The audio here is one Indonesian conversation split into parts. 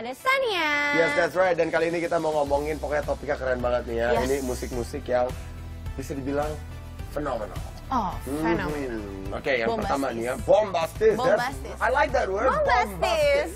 Ada Sania. Yes, that's right. Dan kali ini kita mau ngomongin pokoknya topiknya keren banget nih ya. Yes. Ini musik-musik yang bisa dibilang fenomenal. Oh, fenomenal. Hmm, Oke, yang Bombastis. pertama nih ya, bombastis. That's- Bombastis. I like that word. Bombastis.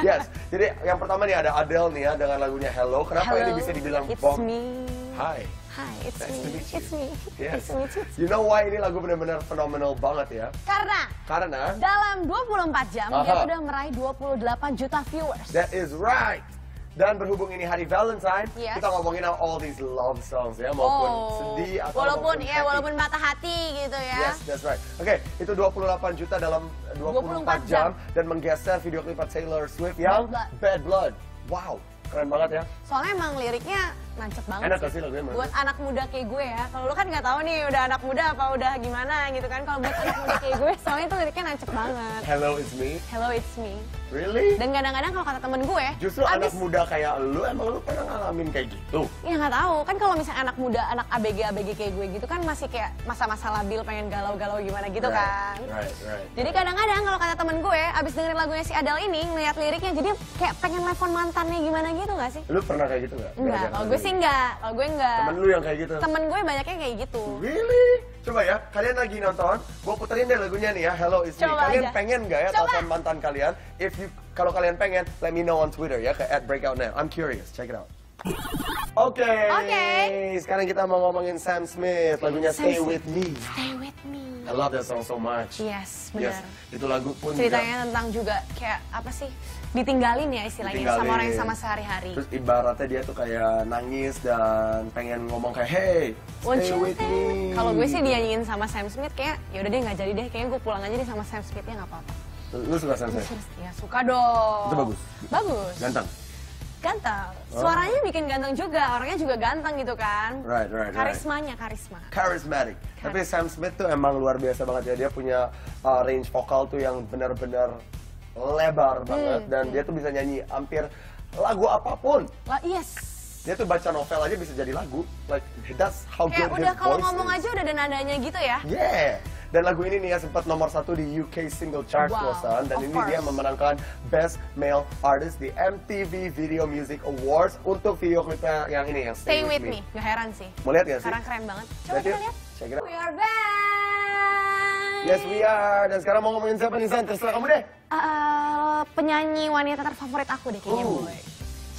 yes. Jadi yang pertama nih ada Adele nih ya dengan lagunya Hello. Kenapa ini Hello, bisa dibilang it's bom? me. Hi. Hi, it's Nice to me. meet you. It's me. Yes. To meet you. You know why ini lagu benar-benar fenomenal banget ya? Karena Karena dalam 24 jam dia Aha. udah meraih 28 juta viewers. That is right. Dan berhubung ini hari Valentine, Yes. kita ngomongin all these love songs ya, maupun oh, sedih atau walaupun maupun ya happy. walaupun patah hati gitu ya. Yes, that's right. Oke, itu 28 juta dalam 24, 24 jam jam. dan menggeser video klip Taylor Swift yang Bad Blood. Bad Blood. Wow, keren banget ya. Soalnya emang liriknya nancep banget Enak sih lagunya? Buat anak muda kayak gue ya. Kalau lu kan nggak tahu nih udah anak muda apa udah gimana gitu kan. Kalau buat anak muda kayak gue, soalnya itu liriknya nancep banget. Hello, it's me. Hello, it's me. Really? Dan kadang-kadang kalau kata temen gue, Justru anak abis muda kayak lu, emang lu pernah ngalamin kayak gitu? Ya nggak tahu, kan kalau misalnya anak muda, anak ABG ABG kayak gue gitu kan masih kayak masa-masa labil pengen galau-galau gimana gitu Right, kan. Right, right. Jadi kadang-kadang kalau kata temen gue, abis dengerin lagunya si Adele ini, ngeliat liriknya, jadi kayak pengen telepon mantannya gimana gitu gak sih? Lu pernah kayak gitu gak? Enggak, Gara-gara kalau gue sih enggak, kalau gue enggak. Temen lu yang kayak gitu? Temen gue banyaknya kayak gitu. Really? Coba ya, kalian lagi nonton, gue puterin deh lagunya nih ya, Hello It's Me. Coba Kalian aja. pengen gak ya telepon mantan kalian? If you, kalau kalian pengen, let me know on Twitter ya, ke @breakoutnow. I'm curious, check it out. Oke, Oke. sekarang kita mau ngomongin Sam Smith, lagunya Sam Stay Smith. With Me. Stay with me. I love that song so much. Yes, Yes, benar. itu lagu pun Ceritanya tentang juga kayak apa sih? Ditinggalin ya istilahnya sama Ditinggalin. orang yang sama sehari-hari. Terus ibaratnya dia tuh kayak nangis dan pengen ngomong kayak, hey, stay you with me. Kalau gue sih dinyanyiin sama Sam Smith kayak ya udah deh nggak jadi deh kayaknya gue pulang aja deh sama Sam Smith ya nggak apa-apa. Lu suka Sam Smith? Ya suka dong. Itu bagus? Bagus. Ganteng? Ganteng. Oh. Suaranya bikin ganteng juga, orangnya juga ganteng gitu kan. Right, right, right. Karismanya karisma. charismatic. Tapi Sam Smith tuh emang luar biasa banget ya. Dia punya uh, range vokal tuh yang benar-benar lebar banget dan dia tuh bisa nyanyi hampir lagu apa pun. Wah, yes. Dia tuh baca novel aja bisa jadi lagu. Like that's how Kayak good udah kalau ngomong is. aja udah ada nadanya gitu ya. Yeah. Dan lagu ini nih ya sempat nomor satu di UK Single Charts Wow. Dan of ini course. dia memenangkan Best Male Artist di MTV Video Music Awards untuk video klipnya yang ini yang Stay with me. Gak heran sih. Mau lihat gak sih? Sekarang keren banget. Coba kita lihat. Check it out. We are back. Yes, we are. Dan sekarang mau ngomongin siapa nih, San? Terserah kamu deh. Eh, penyanyi wanita terfavorit aku deh kayaknya, Oh. boy.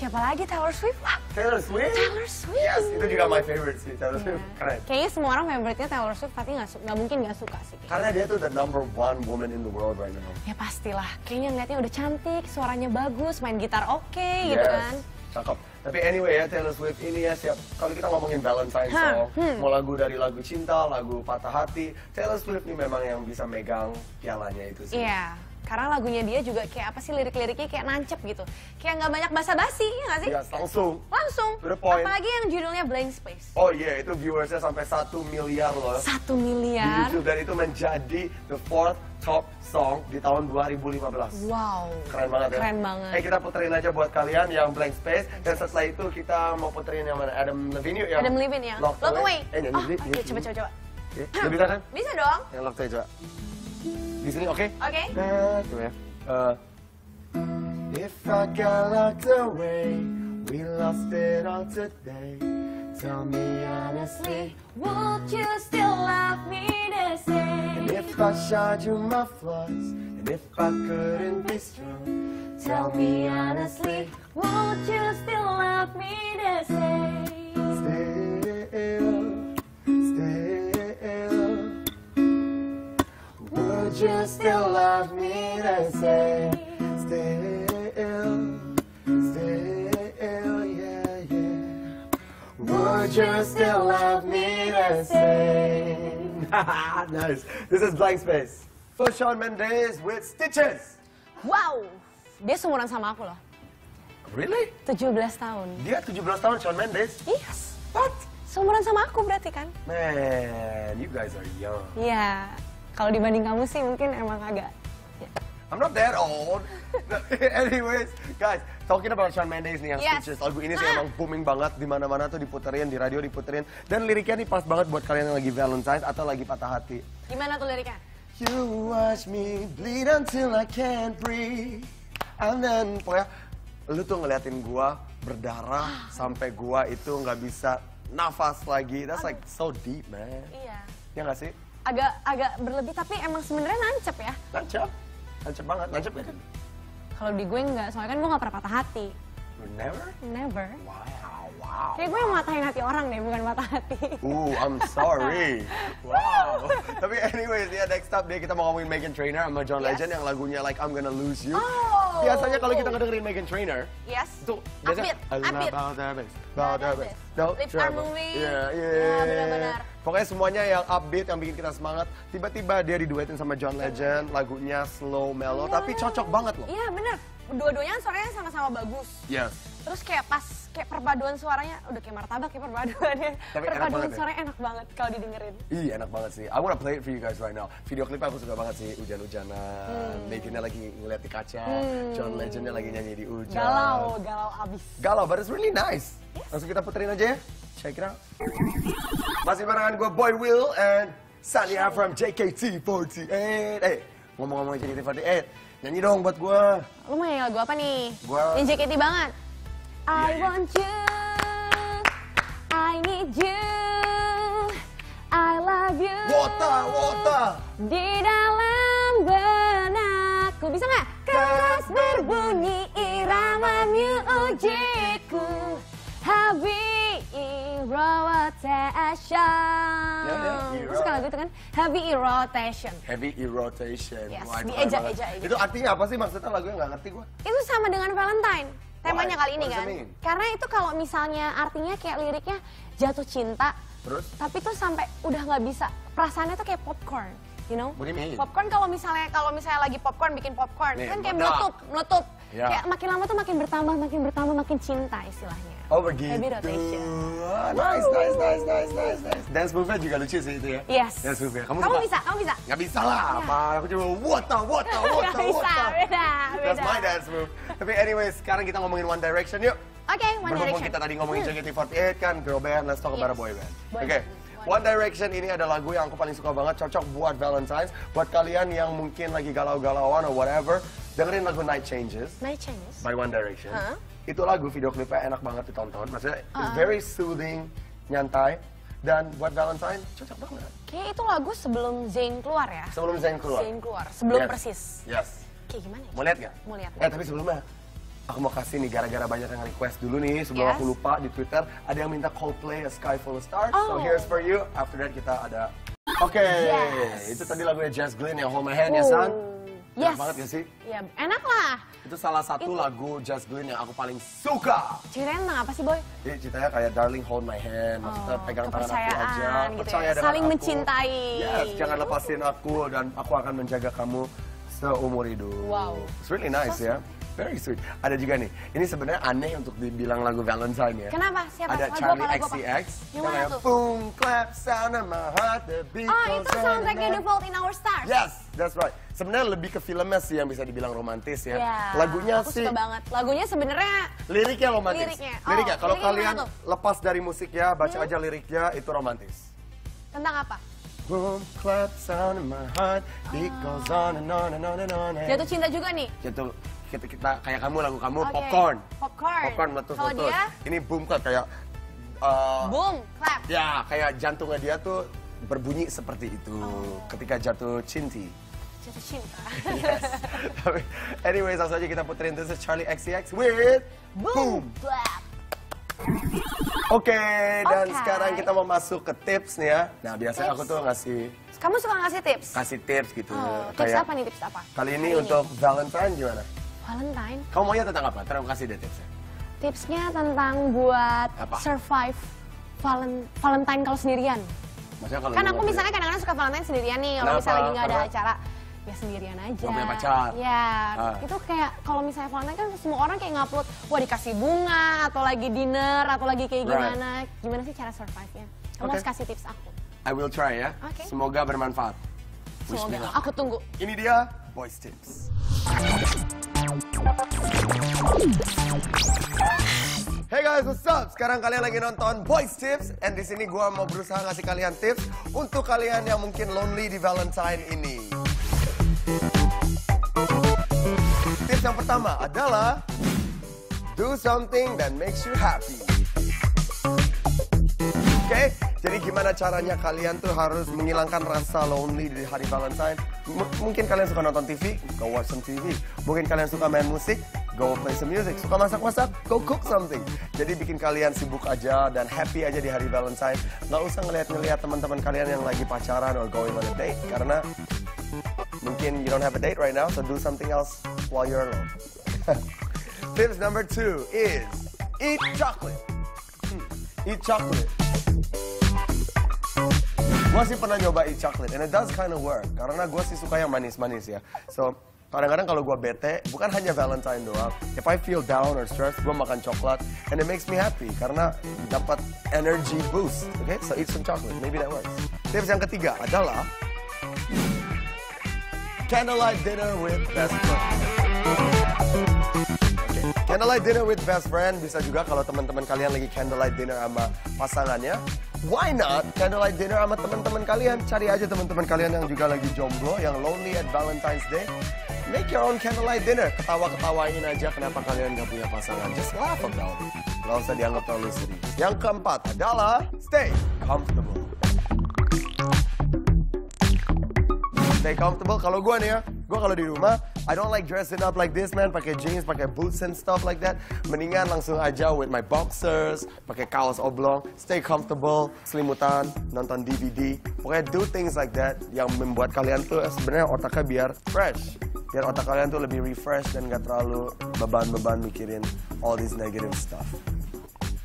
Siapa lagi? Taylor Swift lah. Taylor Swift? Taylor Swift. Yes, itu juga my favorite sih, Taylor Iya. Swift. Keren. Kayaknya semua orang favoritnya Taylor Swift, tapi nggak su- nggak mungkin nggak suka sih. kayaknya. Karena dia tuh the number one woman in the world right now. Ya pastilah. Kayaknya ngeliatnya udah cantik, suaranya bagus, main gitar oke gitu kan. Cakep. Tapi anyway ya, Taylor Swift ini ya siap. Kalau kita ngomongin Valentine Hah, song, hmm. mau lagu dari lagu cinta, lagu patah hati, Taylor Swift ini memang yang bisa megang pialanya itu sih. Iya. Karena lagunya dia juga kayak apa sih lirik-liriknya kayak nancep gitu. Kayak nggak banyak basa-basi, ya nggak sih? Yes, langsung. Langsung. To the point. Apalagi yang judulnya Blank Space. Oh iya, itu viewersnya sampai satu miliar loh. Satu Di miliar. YouTube dan itu menjadi the fourth top song di tahun 2015. Wow. Keren banget ya. Keren banget. Eh kita puterin aja buat kalian yang blank space dan setelah itu kita mau puterin yang mana? Adam Levine yuk yang Adam Levine ya. Locked Lock Away. Eh, nyanyi Oh, oke, nyanyi coba coba coba. Bisa kan? Bisa dong. Yang lock coba. Di sini oke? Coba ya. Eh, If I got locked away, we lost it all today. Tell me honestly, Would you still love me the and if I showed you my flaws, and if I couldn't be strong, tell me honestly, Would you still love me the same? still, would you still love me the same? Still, still, yeah, yeah. Would you still love me the same? nice. This is blank space. For Shawn Mendes with Stitches. Wow. Dia seumuran sama aku loh. Really? 17 tahun. Dia 17 tahun Shawn Mendes? Yes. What? Seumuran sama aku berarti kan? Man, you guys are young. Iya. Kalau dibanding kamu sih mungkin emang agak ya. I'm not that old. Anyways, guys, talking about Shawn Mendes nih yang Yes. Stitches. Lagu ini sih Ah. emang booming banget di mana-mana tuh diputerin, di radio diputerin. Dan liriknya nih pas banget buat kalian yang lagi Valentine's atau lagi patah hati. Gimana tuh liriknya? You watch me bleed until I can't breathe. And then, pokoknya lu tuh ngeliatin gua berdarah sampai gua itu nggak bisa nafas lagi. That's like so deep, man. Iya. Ya nggak sih? Agak agak berlebih tapi emang sebenarnya nancep ya. Nancep. Nancep banget. Nancep ya kan? Kalau di gue enggak, soalnya kan gue nggak pernah patah hati. Never? Never. Wow, wow. Kayak gue yang matahin hati orang deh, bukan patah hati. Ooh, I'm sorry. Wow. Tapi anyways, ya next up deh kita mau ngomongin Megan Trainor sama John Yes. Legend yang lagunya Like I'm Gonna Lose You. Oh. Biasanya kalau kita ngedengerin Megan Trainor, Yes. itu Upbeat, biasanya upbeat. about that bass, about that bass. No Lips are moving. Yeah, yeah. Ya, benar-benar. Pokoknya semuanya yang upbeat, yang bikin kita semangat. Tiba-tiba dia diduetin sama John Legend, lagunya slow, mellow, tapi cocok banget loh. Iya bener. Dua-duanya suaranya sama-sama bagus. Yes. Terus kayak pas kayak perpaduan suaranya udah kayak martabak kayak perpaduannya. Tapi enak perpaduan banget ya? suaranya enak banget kalau didengerin. Ih enak banget sih. I wanna play it for you guys right now. Video klipnya aku suka banget sih. Hujan-hujanan. Hmm. Megannya lagi ngeliat di kaca. John Legendnya lagi nyanyi di hujan. Galau, galau abis. Galau, but it's really nice. Langsung kita puterin aja ya. Check it out. Masih barengan gue Boy Will and Sania from JKT48. Eh, ngomong-ngomong JKT48, nyanyi dong buat gue. Lu mau nyanyi lagu apa nih? Gua- Yang JKT banget. I want you, I need you, I love you. Wota, wota. Di dalam benakku bisa nggak? Keras berbunyi irama musiku Heavy rotation Ya, ya, Aku suka lagu itu kan Heavy rotation Heavy rotation. Yes, Wah, keren banget. eja, eja. Itu artinya apa sih maksudnya lagunya nggak ngerti gue. Itu sama dengan Valentine Temanya Why? kali ini kan? Karena itu kalau misalnya artinya kayak liriknya jatuh cinta Terus? Tapi tuh sampai udah nggak bisa Perasaannya tuh kayak popcorn You know? What do you mean? Popcorn kalau misalnya kalau misalnya lagi popcorn bikin popcorn Nih, kan kayak meletup, meletup. Ya. Kayak makin lama tuh makin bertambah, makin bertambah, makin cinta istilahnya. Oh begitu. Heavy rotation. Nice, nice, nice, nice, nice, nice. Dance move-nya juga lucu sih itu ya. Yes. Dance move-nya. Kamu, kamu suka? bisa, kamu bisa. Nggak bisa lah, Ya. apa? Aku cuma wota, wota, wota, Nggak bisa, wota. beda, That's beda. my dance move. Tapi anyway, sekarang kita ngomongin One Direction yuk. Oke, One Berhubung Direction. kita tadi ngomongin Hmm. JKT48 kan, girl band, let's talk about a Yes. boy band. Oke, band. One Direction ini ada lagu yang aku paling suka banget, cocok buat Valentine's. Buat kalian yang mungkin lagi galau-galauan or whatever, dengerin lagu Night Changes Night Chinese. by One Direction. Hah? Itu lagu video klipnya enak banget ditonton. Maksudnya it's Uh-uh. very soothing, nyantai. Dan buat Valentine cocok banget. Kayak itu lagu sebelum Zayn keluar ya? Sebelum Zayn keluar. Zayn keluar, sebelum Yes. persis. Yes. Kayak gimana ya? Mau lihat nggak? Mau lihat. Eh tapi sebelumnya aku mau kasih nih gara-gara banyak yang request dulu nih sebelum Yes. aku lupa di Twitter ada yang minta Coldplay A Sky Full of Stars. So Oh. here's for you. After that kita ada Oke, Yes. itu tadi lagunya Jazz Glynn yang Hold My Hand ya San. Yes. Enak banget ya sih? Ya, enak lah. Itu salah satu Itu- lagu Jazz Glynn yang aku paling suka. Ceritanya tentang apa sih, Boy? Jadi ceritanya kayak Darling Hold My Hand, maksudnya Oh, pegang tangan aku aja, gitu percaya ya. dengan Saling aku. mencintai. Yes, jangan lepasin aku dan aku akan menjaga kamu seumur hidup. Wow. It's really nice So ya. Very sweet. Ada juga nih, ini sebenarnya aneh untuk dibilang lagu Valentine ya. Kenapa? Siapa? Ada Lagu Charlie apa? XCX. Yang mana tuh? Boom, clap, sound of my heart, the beat Oh, itu soundtracknya The. Fault in Our Stars. Yes, that's right. Sebenarnya lebih ke filmnya sih yang bisa dibilang romantis ya. Ya, Lagunya aku sih suka banget. Lagunya sebenarnya liriknya romantis. Liriknya. Oh, Liriknya. Kalau kalian lepas dari musik ya, baca Hmm. aja liriknya itu romantis. tentang apa? Boom, clap, sound in my heart, beat goes on and on and on and on. and- Jatuh cinta juga nih. Jatuh kita, kita kayak kamu lagu kamu Oke. popcorn. Popcorn. Popcorn meletus meletus. dia? Ini boom clap kayak uh, Boom, clap. ya kayak jantungnya dia tuh berbunyi seperti itu Oh. ketika jatuh cinti. Jatuh cinta. Yes. Anyways, langsung aja kita puterin this is Charlie XCX with Boom. clap. Oke, dan Oke. sekarang kita mau masuk ke tips nih ya. Nah, biasanya Tips. aku tuh ngasih Kamu suka ngasih tips? kasih tips gitu. Oh, tips Kayak apa nih tips apa? Kali ini Hari untuk Valentine gimana? Valentine. Kamu maunya tentang apa? Aku kasih deh tipsnya. Tipsnya tentang buat Apa? survive valen- Valentine kalau sendirian. Maksudnya kalau Kan aku misalnya kadang-kadang suka Valentine sendirian nih, kalau misalnya lagi nggak ada Karena- acara, ya sendirian aja. Nggak punya pacar? Ya, Ah. itu kayak kalau misalnya Valentine kan semua orang kayak ngupload, wah dikasih bunga, atau lagi dinner, atau lagi kayak Right. gimana. Gimana sih cara survive-nya? Kamu Oke. harus kasih tips aku. I will try ya. Oke. Semoga bermanfaat. Semoga, Bismillah. aku tunggu. Ini dia Boys Tips. Hey guys, what's up? Sekarang kalian lagi nonton Boys Tips, and di sini gua mau berusaha ngasih kalian tips untuk kalian yang mungkin lonely di Valentine ini. Tips yang pertama adalah do something that makes you happy. Oke, jadi gimana caranya kalian tuh harus menghilangkan rasa lonely di hari Valentine? M- mungkin kalian suka nonton TV, go watch some TV. Mungkin kalian suka main musik, go play some music. Suka masak-masak, go cook something. Jadi bikin kalian sibuk aja dan happy aja di hari Valentine. Nggak usah ngeliat-ngeliat teman-teman kalian yang lagi pacaran or going on a date. Karena mungkin you don't have a date right now, so do something else while you're alone. Tips number two is eat chocolate. Hmm, Eat chocolate. Gue sih pernah nyoba eat chocolate, and it does kind of work. Karena gue sih suka yang manis-manis ya. So, kadang-kadang kalau gue bete, bukan hanya Valentine doang. If I feel down or stressed, gue makan coklat, and it makes me happy. Karena dapat energy boost. Okay, so eat some chocolate, maybe that works. Tips yang ketiga adalah candlelight dinner with best friend. Candlelight dinner with best friend bisa juga kalau teman-teman kalian lagi candlelight dinner sama pasangannya. Why not candlelight dinner sama teman-teman kalian? Cari aja teman-teman kalian yang juga lagi jomblo, yang lonely at Valentine's Day. Make your own candlelight dinner. Ketawa-ketawain aja kenapa kalian gak punya pasangan. Just laugh about it. Gak usah dianggap terlalu serius. Yang keempat adalah stay comfortable. Stay comfortable. Kalau gue nih ya, gue kalau di rumah, I don't like dressing up like this man, pakai jeans, pakai boots and stuff like that. Mendingan langsung aja with my boxers, pakai kaos oblong, stay comfortable, selimutan, nonton DVD. Pokoknya do things like that yang membuat kalian tuh sebenarnya otaknya biar fresh. Biar otak kalian tuh lebih refresh dan gak terlalu beban-beban mikirin all this negative stuff.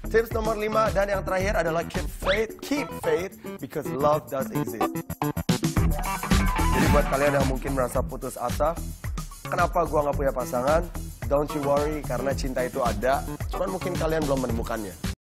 Tips nomor 5 dan yang terakhir adalah keep faith, keep faith because love does exist. Jadi buat kalian yang mungkin merasa putus asa, kenapa gua nggak punya pasangan? Don't you worry, karena cinta itu ada. Cuman mungkin kalian belum menemukannya.